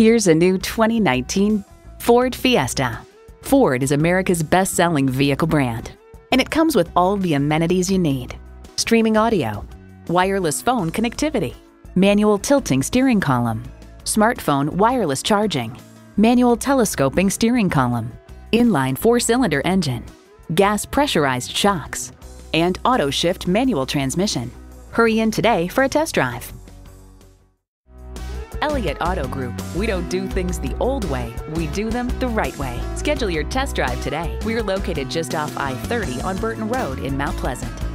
Here's a new 2019 Ford Fiesta. Ford is America's best-selling vehicle brand, and it comes with all the amenities you need. Streaming audio, wireless phone connectivity, manual tilting steering column, smartphone wireless charging, manual telescoping steering column, inline four-cylinder engine, gas pressurized shocks, and auto shift manual transmission. Hurry in today for a test drive. Elliott Auto Group. We don't do things the old way, we do them the right way. Schedule your test drive today. We're located just off I 30 on Burton Road in Mount Pleasant.